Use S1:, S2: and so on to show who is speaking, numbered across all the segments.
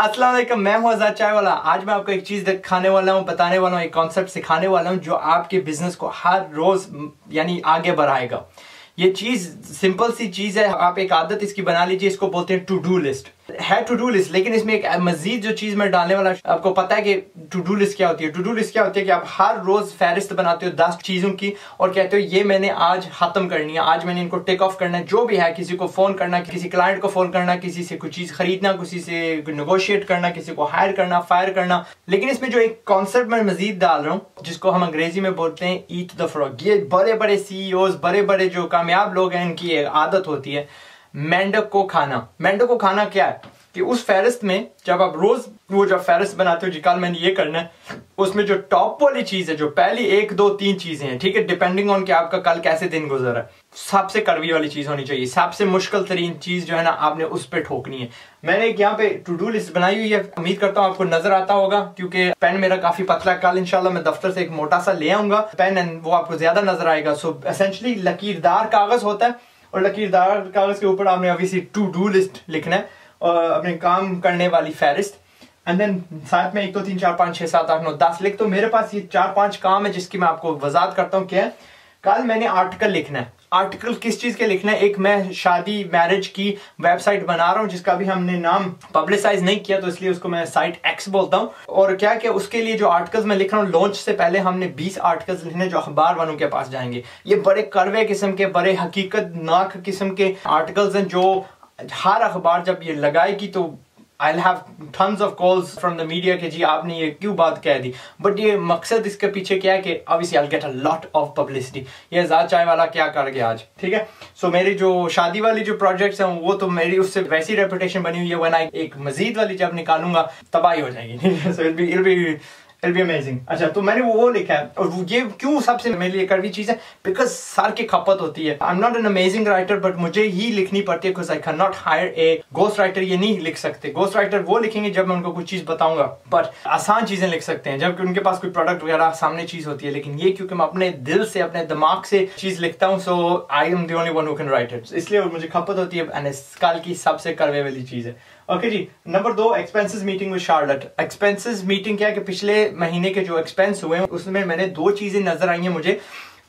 S1: असलम मैं हूँ आज़ाद चाय वाला आज मैं आपको एक चीज़ दिखाने वाला हूँ, बताने वाला हूँ, एक कॉन्सेप्ट सिखाने वाला हूँ, जो आपके बिज़नेस को हर रोज, यानी आगे बढ़ाएगा। ये चीज़ सिंपल सी चीज़ है, आप एक आदत इसकी बना लीजिए, इसको बोलते हैं टू डू लिस्ट है टू डू लिस्ट लेकिन इसमें एक मजीद जो चीज़ मैं डालने वाला, आपको पता है कि टू डू लिस्ट क्या होती है? टू डू लिस्ट क्या होती है कि आप हर रोज फहरिस्त बनाते हो दस चीज़ों की और कहते हो, ये मैंने आज खत्म करनी है, आज मैंने इनको टेक ऑफ़ करना है। जो भी है, किसी को फ़ोन करना, किसी क्लाइंट को फ़ोन करना, किसी से कुछ चीज़ खरीदना, किसी से निगोशिएट करना, किसी को हायर करना फायर करना। लेकिन इसमें जो एक कॉन्सेप्ट मैं मजीद डाल रहा हूँ, जिसको हम अंग्रेज़ी में बोलते हैं ईट द फ्रॉग ये बड़े बड़े सीईओ बड़े बड़े जो कामयाब लोग हैं, इनकी आदत होती है। मेंढक को खाना। मेंढक को खाना क्या है? कि उस फेरिस्त में जब आप रोज वो जब फेरिस्त बनाते हो, जी, कल मैंने ये करना है, उसमें जो टॉप वाली चीज़ है, जो पहली एक, दो, तीन चीज़ें हैं, ठीक है? डिपेंडिंग ऑन कि आपका कल कैसे दिन गुजर है। सबसे कड़वी वाली चीज़ होनी चाहिए। सबसे मुश्किल तरीन चीज़ जो है ना, आपने उस पर ठोकनी है। मैंने एक यहाँ पे टू डू लिस्ट बनाई हुई है। उम्मीद करता हूँ आपको नज़र आता होगा, क्योंकि पेन मेरा काफ़ी पतला कल इंशाल्लाह मैं दफ्तर से एक मोटा सा ले आऊँगा। पेन एंड वो आपको ज़्यादा नज़र आएगा। सो एसेंशली लकीरदार कागज़ होता है। और लकीरदार कागज़ के ऊपर आपने अभी टू डू लिस्ट लिखना है और अपने काम करने वाली फहरिस्त। एंड देन साथ में एक, दो तो तीन, चार, पाँच छः सात, आठ, नौ, दस लिख। तो मेरे पास ये चार, पाँच काम है जिसकी मैं आपको वजात करता हूँ। क्या कल मैंने आर्टिकल लिखना है। आर्टिकल किस चीज़ के लिखना है? एक मैं शादी, मैरिज की वेबसाइट बना रहा हूँ, जिसका भी हमने नाम पब्लिसाइज नहीं किया तो इसलिए उसको मैं साइट एक्स बोलता हूँ। और क्या क्या उसके लिए जो आर्टिकल्स मैं लिख रहा हूँ लॉन्च से पहले हमने 20 आर्टिकल्स लिखने जो अखबार वालों के पास जाएँगे। ये बड़े कड़वे किस्म के, बड़े हकीकत नाक किस्म के आर्टिकल्स हैं जो हर अखबार जब ये लगाएगी तो I have tons of calls from the media के जी आपने ये क्यों बात कह दी? बट ये मकसद इसके पीछे क्या है कि obviously I get a lot of publicity ये आज़ाद चाय वाला क्या कर गया आज? ठीक है? सो so, मेरी जो शादी वाली जो प्रोजेक्ट्स हैं वो तो मेरी उससे वैसी रेपुटेशन बनी हुई है वन आई एक मजीद वाली जब निकालूँगा तबाही हो जाएगी। So it be it be it be amazing अच्छा तो मैंने वो वो लिखा है। और ये क्यों सबसे मेरे लिए कड़वी चीज़ है? बिकॉज़ सर की खपत होती है। I am not an amazing writer but मुझे ही लिखनी पड़ती है I can not hire a ghost writer ये नहीं लिख सकते। गोस्ट राइटर वो लिखेंगे जब मैं उनको कुछ चीज़ बताऊँगा। बट आसान चीज़ें लिख सकते हैं। जबकि उनके पास कोई प्रोडक्ट वगैरह सामने चीज़ होती है। लेकिन ये क्योंकि मैं अपने दिल से, अपने दिमाग से चीज़ लिखता हूँ so I am the only one who can write it इसलिए मुझे खपत होती है एंड कल की सबसे कड़वे वाली चीज़ है। ओके जी नंबर दो expenses meeting with Charlotte expenses meeting क्या कि पिछले महीने के जो एक्सपेंस हुए उसमें मैंने दो चीज़ें नज़र आई हैं मुझे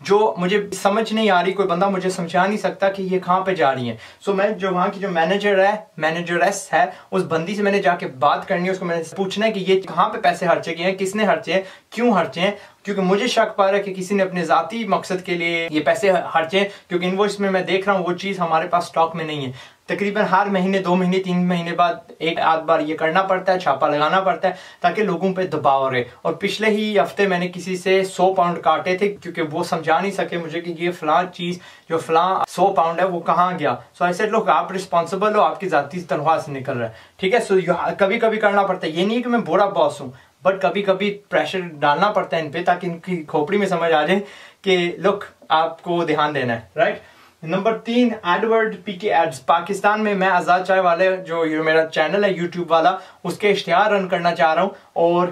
S1: जो मुझे समझ नहीं आ रही कोई बंदा मुझे समझा नहीं सकता कि ये कहाँ पे जा रही है। सो so, मैं जो वहाँ की जो मैनेजर है मैनेजरेस है उस बंदी से मैंने जाके बात करनी है उसको मैंने पूछना है कि ये कहाँ पे पैसे खर्चे किए हैं किसने खर्चे हैं क्यों खर्चे हैं क्योंकि मुझे शक पा रहा है कि किसी ने अपने जाती मकसद के लिए ये पैसे खर्चे हैं क्योंकि इनवॉइस में मैं देख रहा हूँ वो चीज़ हमारे पास स्टॉक में नहीं है। तकरीबन हर महीने, दो महीने, तीन महीने बाद एक आध बार ये करना पड़ता है, छापा लगाना पड़ता है, ताकि लोगों पे दबाव रहे। और पिछले ही हफ़्ते मैंने किसी से सौ पाउंड काटे थे, क्योंकि वो समझा नहीं सके मुझे कि ये फलां चीज़, जो फलां सौ पाउंड है, वो कहाँ गया। सो ऐसे लोग आप रिस्पॉन्सिबल हो, आपकी जाती तनख्वाह से निकल रहा है। ठीक है? सो कभी कभी करना पड़ता है। ये नहीं कि मैं बुरा बॉस हूँ बट कभी कभी प्रेशर डालना पड़ता है इन पे, ताकि इनकी खोपड़ी में समझ आ जाए कि लुक आपको ध्यान देना है राइट नंबर तीन Edward P PK ads Pakistan में मैं आज़ाद चाय वाले जो ये मेरा चैनल है यूट्यूब वाला, उसके इश्तेहार रन करना चाह रहा हूँ। और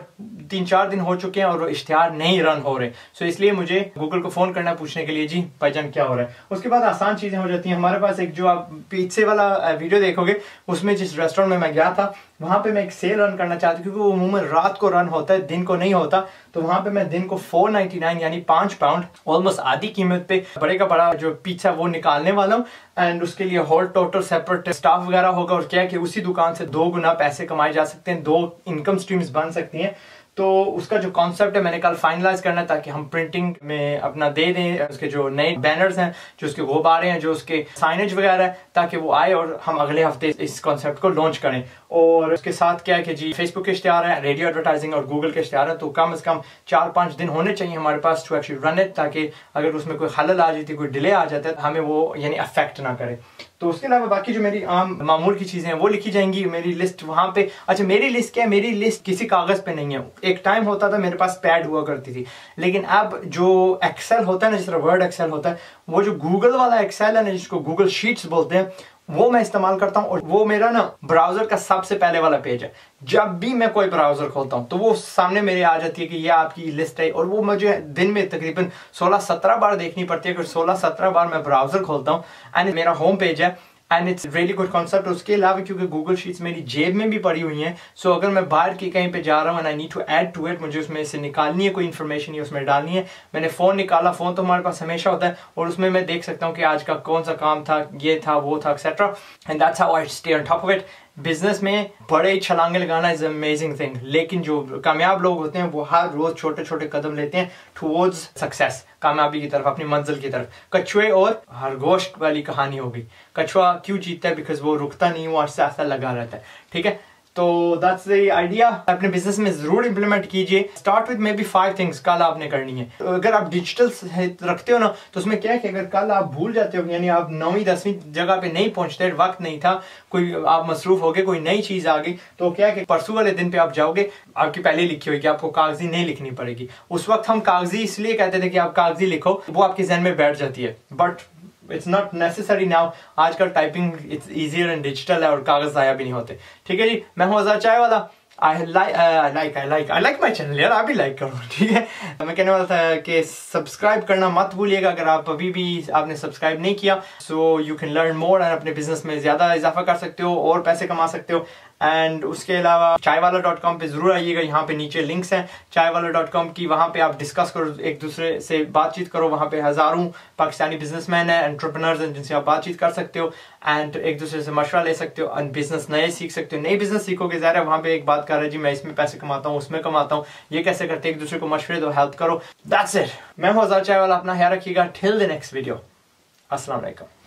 S1: तीन चार दिन हो चुके हैं और वो इश्तहार नहीं रन हो रहे। सो इसलिए मुझे गूगल को फ़ोन करना पूछने के लिए, जी भाईजान क्या हो रहा है? उसके बाद आसान चीज़ें हो जाती हैं। हमारे पास एक जो आप पीछे वाला वीडियो देखोगे, उसमें जिस रेस्टोरेंट में मैं गया था, वहाँ पे मैं एक सेल रन करना चाहती क्योंकि वो उमूमन रात को रन होता है, दिन को नहीं होता। तो वहाँ पे मैं दिन को 499 यानी पाँच पाउंड ऑलमोस्ट आधी कीमत पे बड़े का बड़ा जो पिज्जा वो निकालने वाला हूँ। एंड उसके लिए होल टोटल सेपरेट स्टाफ वगैरह होगा, और क्या कि उसी दुकान से दो गुना पैसे कमाए जा सकते हैं, दो इनकम स्ट्रीम्स बन सकती हैं। तो उसका जो कॉन्सेप्ट है, मैंने कल फाइनलाइज करना है ताकि हम प्रिंटिंग में अपना दे दें, उसके जो नए बैनर्स हैं, जो उसके गुब्बारे हैं, जो उसके साइनेज वगैरह है, ताकि वो आए और हम अगले हफ़्ते इस कॉन्सेप्ट को लॉन्च करें। और उसके साथ क्या है कि जी फेसबुक के इश्तेहार है रेडियो एडवर्टाइजिंग और गूगल के इश्तेहार है तो कम अज कम चार पाँच दिन होने चाहिए हमारे पास टू एक्चुअली रन इट ताकि अगर उसमें कोई खलल आ जाती, कोई डिले आ जाता है तो हमें वो, यानी अफेक्ट ना करे। तो उसके अलावा बाकी जो मेरी आम मामूल की चीज़ें हैं, वो लिखी जाएँगी, मेरी लिस्ट वहाँ पे। अच्छा मेरी लिस्ट क्या है? मेरी लिस्ट किसी कागज़ पे नहीं है। एक टाइम होता था, मेरे पास पैड हुआ करती थी। लेकिन अब जो एक्सेल होता है ना, जिस तरह वर्ड एक्सेल होता है, वो जो गूगल वाला एक्सेल है ना, जिसको गूगल शीट्स बोलते हैं वो मैं इस्तेमाल करता हूँ और वो मेरा ना ब्राउज़र का सबसे पहले वाला पेज है। जब भी मैं कोई ब्राउज़र खोलता हूँ तो वो सामने मेरे आ जाती है कि ये आपकी लिस्ट है और वो मुझे दिन में तकरीबन 16-17 बार देखनी पड़ती है। अगर 16-17 बार मैं ब्राउज़र खोलता हूँ एंड मेरा होम पेज है and it's really good concept उसके अलावा क्योंकि गूगल शीट्स मेरी जेब में भी पड़ी हुई हैं सो so अगर मैं बाहर की कहीं पे जा रहा हूँ and I need to add to it मुझे उसमें से निकालनी है, कोई इन्फॉर्मेशन ही उसमें डालनी है। मैंने फ़ोन निकाला फ़ोन तो हमारे पास हमेशा होता है, और उसमें मैं देख सकता हूँ कि आज का कौन सा काम था, ये था, वो था etcetera and that's how I stay on top of it business में बड़े छलांगे लगाना इज़ अमेजिंग थिंग लेकिन जो कामयाब लोग होते हैं, वो हर रोज छोटे छोटे कदम लेते हैं टूवर्ड्स सक्सेस कामयाबी की तरफ़, अपनी मंजिल की तरफ़. कछुए और हरगोश वाली कहानी हो गई. कछुआ क्यों जीतता है? बिकॉज़ वो रुकता नहीं, वो आस्ते ऐसा लगा रहता है. ठीक है? तो दैट्स द आइडिया अपने बिज़नेस में ज़रूर इंप्लीमेंट कीजिए। Start with maybe five things कल आपने करनी है। तो अगर आप डिजिटल रखते हो ना तो उसमें क्या है कि अगर कल आप भूल जाते हो यानी आप नौवीं, दसवीं जगह पे नहीं पहुँचते, वक्त नहीं था, कोई आप मसरूफ हो गए, कोई नई चीज़ आ गई तो क्या है कि परसों वाले दिन पे आप जाओगे, आपकी पहले लिखी कि आपको कागज़ी नहीं लिखनी पड़ेगी। उस वक्त हम कागज़ी इसलिए कहते थे कि आप कागज़ी लिखो, वो आपके जहन में बैठ जाती है। But it's not necessary now आजकल typing it's easier and digital है और कागज़ आया भी नहीं होते। ठीक है जी? मैं हूँ आज़ाद चाय वाला I like I like I like my channel यार, आप भी लाइक करो, ठीक है? मैं कहने वाला था कि सब्सक्राइब करना मत भूलिएगा, अगर आप अभी भी आपने सब्सक्राइब नहीं किया so you can learn more and अपने बिज़नेस में ज़्यादा इजाफा कर सकते हो और पैसे कमा सकते हो। एंड उसके अलावा चाय वाला डॉट कॉम पे ज़रूर आइएगा, यहाँ पे नीचे लिंक्स हैं। चाय वाला डॉट कॉम की वहाँ पे आप डिस्कस करो, एक दूसरे से बातचीत करो। वहाँ पे हज़ारों पाकिस्तानी बिजनेसमैन है एंटरप्रेनर्स हैं, जिनसे आप बातचीत कर सकते हो। एंड एक दूसरे से मशवरा ले सकते हो एंड बिज़नेस नए सीख सकते हो। नए बिज़नेस सीखोगे, ज़ाहिर है वहाँ पे एक बात कर रहे जी, मैं इसमें पैसे कमाता हूँ, उसमें कमाता हूँ। ये कैसे करते हैं? एक दूसरे को मशवरे दो हेल्प करो। दैट्स इट मैं हूँ हज़ार चाय वाला अपना ख्याल रखिएगा। टिल द नेक्स्ट वीडियो वालेकुम